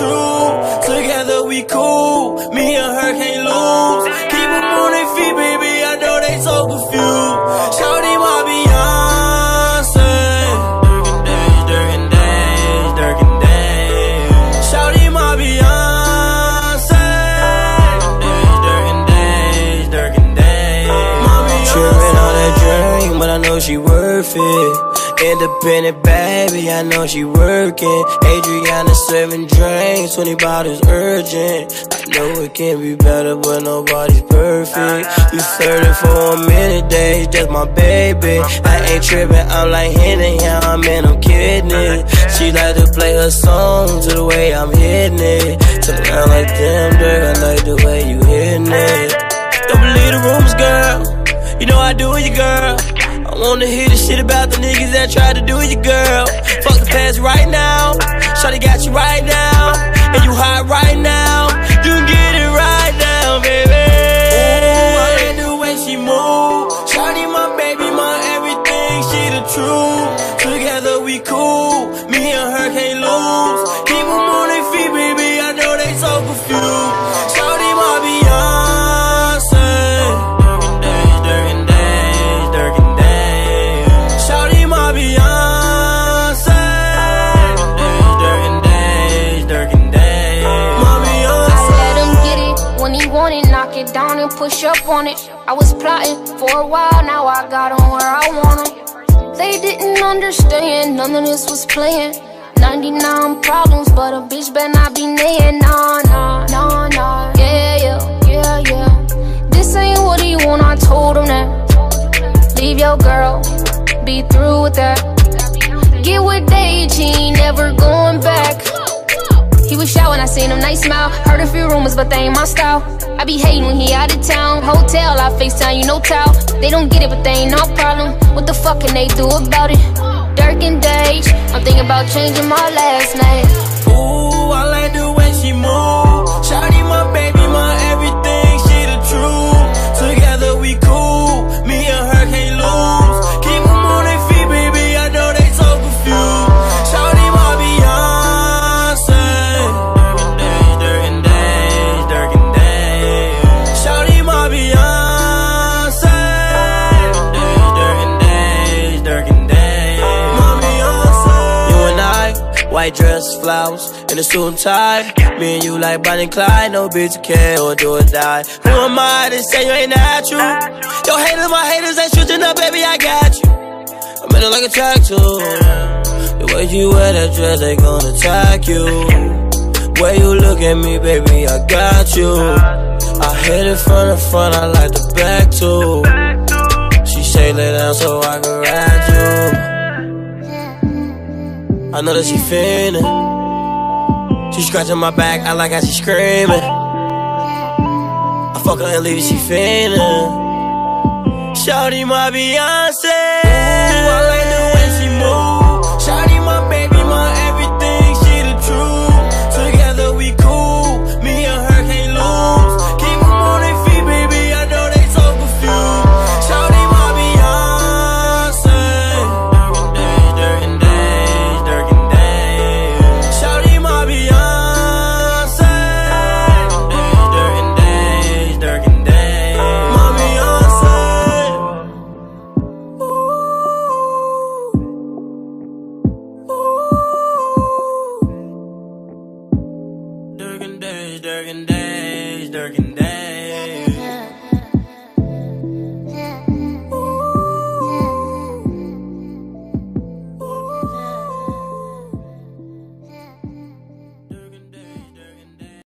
truth. Together we cool, me and her can't lose. Keep them on their feet, baby, I know they so confused. Shawty my Beyonce. Durkin days, Durkin days, Shawty my Beyonce. Durkin days, Durk and DeJ. My Beyonce. Tripping on that drink, but I know she worth it. Independent baby, I know she working. Adriana serving drinks, 20 bottles urgent. I know it can be better, but nobody's perfect. You flirting for a minute, days, just my baby. I ain't tripping, I'm like Henny, yeah, I'm in, I'm kidding it. She like to play her songs to the way I'm hitting it. Turn around like damn, girl, I like the way you hitting it. Don't believe the rumors, girl. You know I do it, you girl. Wanna hear the shit about the niggas that tried to do you, girl. Fuck the past right now. Shawty got you right now. And you hot right now. You can get it right now, baby. Ooh, I like the way she move. Shawty my baby, my everything, she the truth. Together we cool. It, down and push up on it. I was plotting for a while, now I got him where I want him. They didn't understand, none of this was playing. 99 problems, but a bitch better not be naying. Nah, nah, nah, nah. Yeah, yeah, yeah, yeah. This ain't what he want, I told him that. Leave your girl, be through with that. Get with he never going seen him, nice smile. Heard a few rumors, but they ain't my style. I be hating when he out of town. Hotel, I FaceTime, you know towel. They don't get it, but they ain't no problem. What the fuck can they do about it? Durk and DeJ, I'm thinking about changing my last name. Ooh, white dress, flowers, and a suit and tie. Me and you like Bonnie and Clyde, no bitch care or do or die. Who am I to say you ain't natural? Your haters, my haters ain't shooting up, baby, I got you. I'm in it like a tattoo. The way you wear that dress, they gonna attack you. Way you look at me, baby, I got you. I hit it from the front, I like the back too. She say lay down so I can know that she feeling. She scratching my back, I like how she screaming. I fuck her and leave she feeling. Shawty my Beyonce. Durk and DeJ, Durkin days, Durgan